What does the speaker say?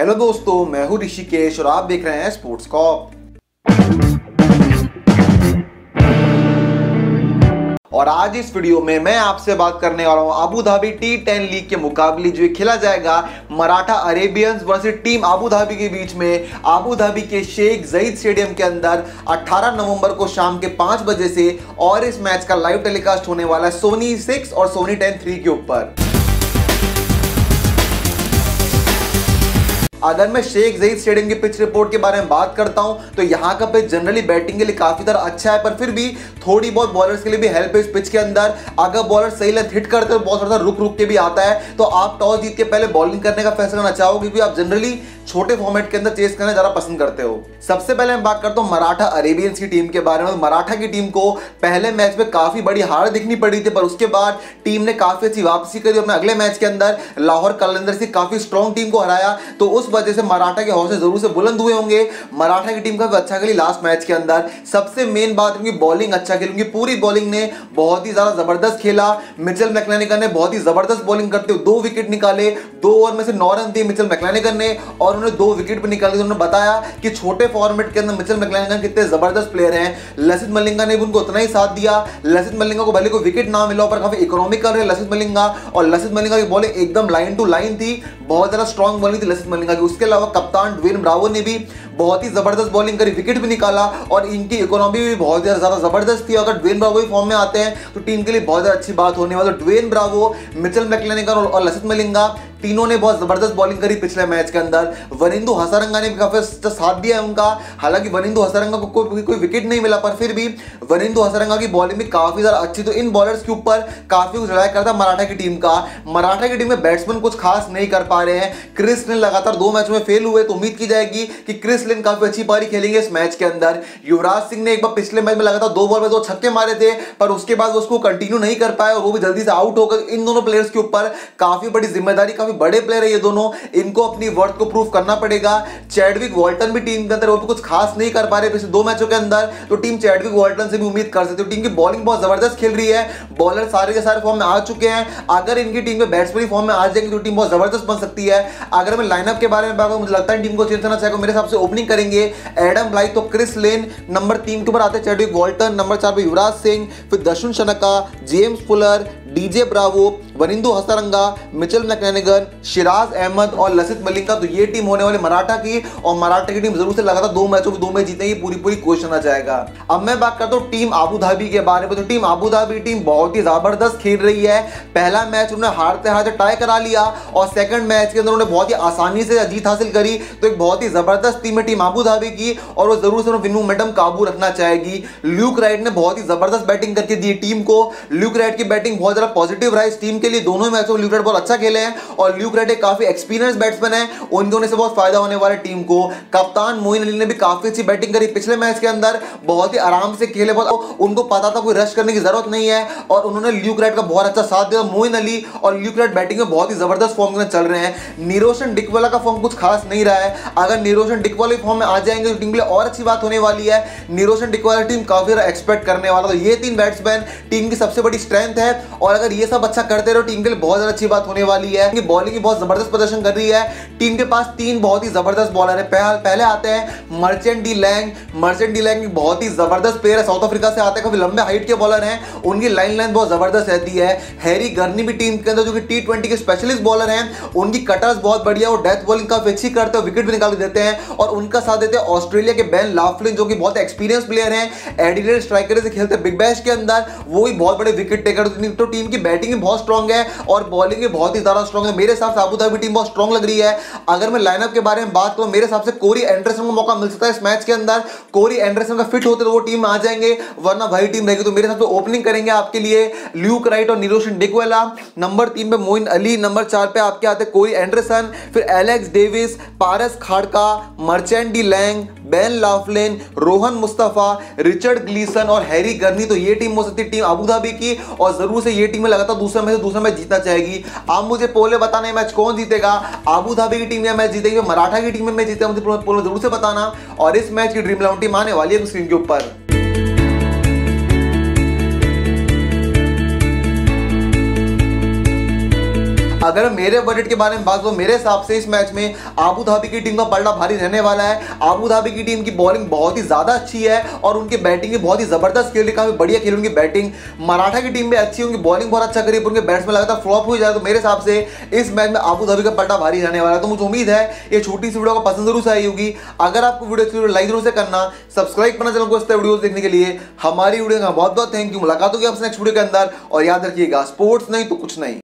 Hello दोस्तों, मैं हूँ ऋषिकेश और आप देख रहे हैं स्पोर्ट्स कॉप। और आज इस वीडियो में मैं आपसे बात करने वाला हूँ Abu Dhabi T ten league के मुकाबले, जो खेला जाएगा Maratha Arabians versus team Abu Dhabi के बीच में। अबू धाबी के शेख जईद स्टेडियम के अंदर 18 नवंबर को शाम के 5 बजे से और इस मैच का लाइव टेलीकास्ट होने वाला है सोनी सिक्स और सोनी 10 3 के ऊपर। अगर मैं शेख जईद स्टेडियम की पिच रिपोर्ट के बारे में बात करता हूँ तो यहाँ का पिच जनरली बैटिंग के लिए काफ़ी तरह अच्छा है, पर फिर भी थोड़ी बहुत बॉलर्स के लिए भी हेल्प है इस पिच के अंदर। अगर बॉलर सही लेंथ हिट करते तो बहुत थोड़ा रुक रुक के भी आता है। तो आप टॉस जीत के पहले बॉलिंग करने का फैसला करना चाहोगे, क्योंकि आप जनरली छोटे फॉर्मेट के अंदर चेस करना ज़्यादा पसंद करते हो। सबसे पहले मैं बात करता हूँ मराठा अरेबियंस की टीम के बारे में। मराठा की टीम को पहले मैच में काफ़ी बड़ी हार दिखनी पड़ी थी, पर उसके बाद टीम ने काफ़ी अच्छी वापसी करी अपने अगले मैच के अंदर लाहौर कलंदर से काफ़ी स्ट्रॉन्ग टीम को हराया। तो उस वजह से मराठा के हौसले ज़रूर से बुलंद हुए होंगे। मराठा की टीम का अच्छा खेली लास्ट मैच के अंदर। सबसे मेन बात उनकी बॉलिंग अच्छा खेली। उनकी पूरी बॉलिंग ने बहुत ही ज़्यादा ज़बरदस्त खेला। मिचल मैकलैनिकन ने बहुत ही ज़बरदस्त बॉलिंग करते हुए दो विकेट निकाले। दो ओवर में से नौ रन दिए मिचल मैकलैनिकन ने और उन्होंने दो विकेट भी निकाले उन्होंने बताया कि छोटे फॉर्मेट के अंदर मिचल मैकलैनिकन कितने ज़बरदस्त प्लेयर हैं। लसित मलिंगा ने भी उनको उतना ही साथ दिया। लसित मलिंगा को भले को विकेट ना मिला पर काफ़ी इकोनॉमिकल है लसित मलिंगा। और लसित मलिंगा की बॉलिंग एकदम लाइन टू लाइन थी। बहुत ज़्यादा स्ट्रॉन्ग बॉलिंग थी लसित मलिंगा की। उसके अलावा कप्तान ड्वेन ब्रावो ने भी बहुत ही ज़बरदस्त बॉलिंग करी विकेट भी निकाला। और इनकी इकोनॉमी भी बहुत ज़्यादा ज़बरदस्त थी। अगर ड्वेन ब्रावो फॉर्म में आते हैं तो टीम के लिए बहुत ज़्यादा अच्छी बात होने वाली। ड्वेन ब्रावो, मिचल मैकलेनिकन और लसित मलिंगा तीनों ने बहुत ज़बरदस्त बॉलिंग करी पिछले मैच के अंदर। वरिंदु हसारंगा ने भी काफ़ी साथ दिया है उनका। हालाँकि वरिंदु हसारंगा को कोई कोई विकेट नहीं मिला, पर फिर भी वरिंदु हसारंगा की बॉलिंग भी काफ़ी ज़्यादा अच्छी तो इन बॉलर्स के ऊपर काफ़ी कुछ लड़ाई करता मराठा की टीम का। मराठा की टीम में बैट्समैन कुछ खास नहीं कर पा रहे हैं। क्रिस लिन लगातार दो मैच में फेल हुए तो उम्मीद की जाएगी कि क्रिस लिन काफ़ी अच्छी पारी खेलेंगे इस मैच के अंदर। युवराज सिंह ने एक बार पिछले मैच में लगातार दो बॉल में दो छक्के मारे थे, पर उसके बाद उसको कंटिन्यू नहीं कर पाए और वो भी जल्दी से आउट होकर इन दोनों प्लेयर्स के ऊपर काफ़ी बड़ी ज़िम्मेदारी, काफ़ी बड़े प्लेयर है ये दोनों। इनको अपनी वर्थ को प्रूव करना पड़ेगा। चैडविक वॉल्टन भी टीम के अंदर वो भी कुछ खास नहीं कर पा रहे पिछले दो मैचों के अंदर। तो टीम चैडविक वॉल्टन से भी उम्मीद कर सकती है। टीम की बॉलिंग बहुत ज़बरदस्त खेल रही है। बॉलर सारे के सारे फॉर्म में आ चुके हैं। अगर इनकी टीम में बैट्समैन फॉर्म में आ जाएँगे तो टीम बहुत ज़बरदस्त बन सकती है। अगर मैं लाइनअप के बारे में बात मुझे लगता है टीम को चेंज करना चाहेगा मेरे हिसाब से ओपनिंग करेंगे। एडम ब्लाइट तो क्रिस लेन नंबर तीन के ऊपर आते हैं चैडविक वॉल्टन नंबर चार पे युवराज सिंह, फिर Darshan Shanaka James Fuller DJ Bravo Wanindu Hasaranga, Mitchell McClenaghan Shiraz Ahmed और लसित मलिंगा तो ये टीम होने वाली मराठा की और मराठा की टीम ज़रूर से लगातार दो मैचों में, दो मैच जीतेगी पूरी पूरी क्वेश्चन आ जाएगा अब मैं बात करता हूँ टीम आबू धाबी के बारे में। तो टीम आबू धाबी टीम बहुत ही ज़बरदस्त खेल रही है। पहला मैच उन्होंने हारते हारते टाई करा लिया और सेकंड मैच के अंदर उन्होंने बहुत ही आसानी से जीत हासिल करी। तो एक बहुत ही ज़बरदस्त टीम है टीम आबू धाबी की और वो ज़रूर से विन मोमेंटम काबू रखना चाहेगी। ल्यूक राइट ने बहुत ही ज़बरदस्त बैटिंग करके दी टीम को। ल्यूक राइट की बैटिंग बहुत ज़्यादा पॉजिटिव रहा इस टीम के लिए दोनों मैचों में ल्यूक राइट बहुत अच्छा खेले हैं और ल्यूक राइट एक काफ़ी एक्सपीरियंस बैट्समैन है। उनके होने से बहुत फ़ायदा होने वाला टीम को। कप्तान मोइन अली ने भी काफ़ी अच्छी बैटिंग करी पिछले मैच के अंदर। बहुत ही आराम से खेले, बहुत उनको पता था कोई रश करने की ज़रूरत नहीं है और उन्होंने ल्यूक राइट का बहुत अच्छा साथ दिया। मोइन अली और ल्यूक राइट बैटिंग में बहुत ही ज़बरदस्त फॉर्म में चल रहे हैं। निरोशन डिकवाला का फॉर्म कुछ खास नहीं रहा है। अगर निरोशन डिकवाला फॉर्म में आ जाएँगे तो टीम के लिए और अच्छी बात होने वाली है। निरोशन डिकवाला टीम काफ़ी एक्सपेक्ट करने वाला। तो ये तीन बैट्समैन टीम की सबसे बड़ी स्ट्रेंथ है और अगर ये सब अच्छा करते रहो, टीम के लिए बहुत ज़्यादा अच्छी बात होने वाली है। बॉलिंग की बहुत ज़बरदस्त प्रदर्शन कर रही है। टीम के पास तीन बहुत ही ज़बरदस्त बॉलर है। पहले आते हैं Merchant de Lange. Merchant de Lange बहुत ही ज़बरदस्त प्लेयर है। साउथ अफ्रीका से आते हैं, काफ़ी लंबे हाइट के बॉलर हैं। उनकी लाइन लाइन बहुत ज़बरदस्त रहती है। हैरी गर्नी भी टीम के अंदर, जो कि टी ट्वेंटी के स्पेशलिस्ट बॉलर हैं, उनकी कटर्स बहुत बढ़िया और डेथ बॉलिंग काफ़ी अच्छी करते हैं विकेट भी निकाल देते हैं। और उनका साथ देते हैं ऑस्ट्रेलिया के बैन लाफ्लिन जो कि बहुत एक्सपीरियंस प्लेयर हैं। एडिडेड स्ट्राइकर से खेलते हैं बिग बैश के अंदर। वो भी बहुत बड़े विकेट टेकर तो टीम की बैटिंग बहुत स्ट्रॉन्ग है और बॉलिंग भी बहुत ही ज़्यादा स्ट्रॉन्ग है। मेरे हिसाब से अबू टीम बहुत स्ट्रॉन्ग लग रही है। अगर मैं लाइनअप के बारे में बात करूँ, मेरे हिसाब से कोरी एंडरसन को मौका मिल सकता है इस मैच के अंदर। कोरी एंडरसन का फिट होते तो वो टीम आ जाएँगे, वरना भाई टीम रहेगी। तो मेरे हिसाब से ओपनिंग करेंगे आपके लिए ल्यूक राइट और निरोशन डिकवेला नंबर तीन पे मोइन अली नंबर चार पे आपके आते कोरी एंडरसन फिर Alex Davis Paras Khadka Merchant de Lange Ben Laughlin Rohan Mustafa Richard Gleeson और हैरी गर्नी तो ये टीम हो सकती है टीम अबू धाबी की और ज़रूर से ये टीम में लगातार दूसरा मैच दूसरा मैच जीतना चाहेगी। आप मुझे पोले बताना मैच कौन जीतेगा। आबू धाबी की टीम में मैच जीतेगी, मराठा की टीम में जीतेगा, मुझे पोले ज़रूर से बताना। और इस मैच की ड्रीम इलेवन टीम आने वाली है स्क्रीन के ऊपर। अगर मेरे बजट के बारे में बात करूँ, मेरे हिसाब से इस मैच में आबू धाबी की टीम का पलटा भारी रहने वाला है। आबू धाबी की टीम की बॉलिंग बहुत ही ज़्यादा अच्छी है और उनकी बैटिंग भी बहुत ही ज़बरदस्त खेल काफ़ी बढ़िया खेल उनकी बैटिंग मराठा की टीम भी अच्छी उनकी बॉलिंग बहुत अच्छा करी उनके बैट्समैन लगातार फ्लॉप हो जाए तो मेरे हिसाब से इस मैच में आबू धाबी का पलटा भारी रहने वाला है। तो मुझे उम्मीद है ये छोटी सी वीडियो को पसंद ज़रूर से आई होगी। अगर आपको वीडियो लाइक ज़रूर से करना। सब्सक्राइब करना चैनल को इस वीडियो देखने के लिए। हमारी वीडियो का बहुत बहुत थैंक यू मुलाकात होगी आपसे नेक्स्ट वीडियो के अंदर। और याद रखिएगा स्पोर्ट्स नहीं तो कुछ नहीं।